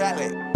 Cali,